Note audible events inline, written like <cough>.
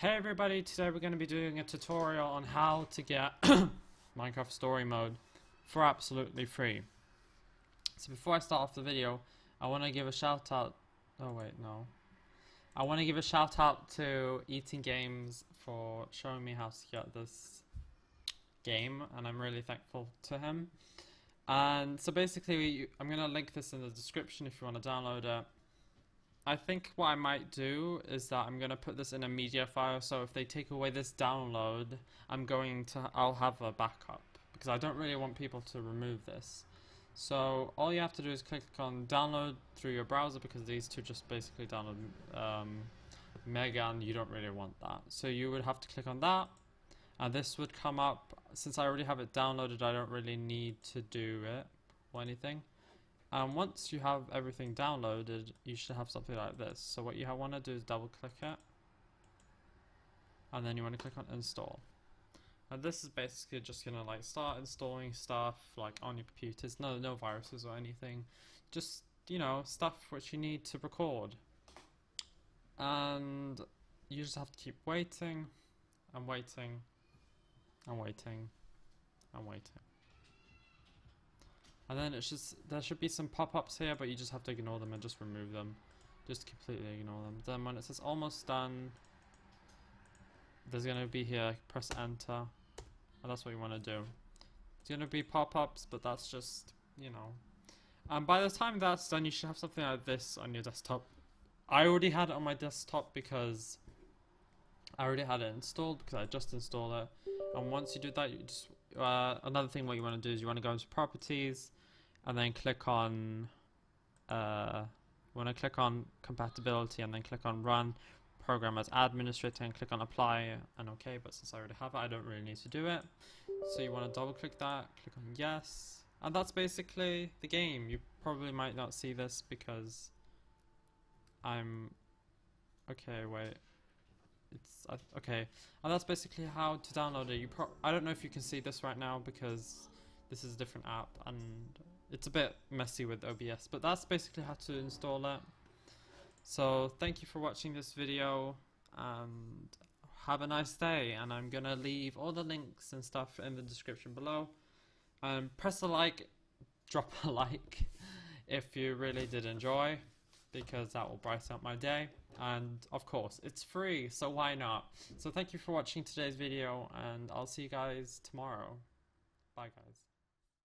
Hey everybody, today we're going to be doing a tutorial on how to get <coughs> Minecraft Story Mode for absolutely free. So before I start off the video, I want to give a shout out, oh wait, no. I want to give a shout out to Eating Games for showing me how to get this game, and I'm really thankful to him. And so basically, I'm going to link this in the description if you want to download it. I think what I might do is that I'm going to put this in a media file, so if they take away this download, I'm going to, I'll have a backup, because I don't really want people to remove this. So all you have to do is click on download through your browser, because these two just basically download um, Mega, and you don't really want that. So you would have to click on that, and this would come up. Since I already have it downloaded, I don't really need to do it or anything. And once you have everything downloaded, you should have something like this. So what you want to do is double click it. And then you want to click on install. And this is basically just going to like start installing stuff like on your computers. No, no viruses or anything. Just, you know, stuff which you need to record. And you just have to keep waiting and waiting and waiting and waiting. And then it's just, there should be some pop-ups here, but you just have to ignore them and just remove them. Just completely ignore them. Then when it says almost done, there's going to be here, press enter. And that's what you want to do. It's going to be pop-ups, but that's just, you know. And by the time that's done, you should have something like this on your desktop. I already had it on my desktop because I already had it installed because I just installed it. And once you do that, you just uh, another thing what you want to do is you want to go into properties and then click on uh, want to click on compatibility and then click on run program as administrator and click on apply and okay but since I already have it I don't really need to do it. So you want to double click that click on yes. And that's basically the game. You probably might not see this because I'm okay wait. It's uh, okay and that's basically how to download it. You pro I don't know if you can see this right now because this is a different app and it's a bit messy with OBS but that's basically how to install it. So thank you for watching this video and have a nice day and I'm gonna leave all the links and stuff in the description below. And press a like <laughs> drop a like if you really did enjoy because that will brighten up my day. And of course it's free so why not? So thank you for watching today's video and I'll see you guys tomorrow. Bye guys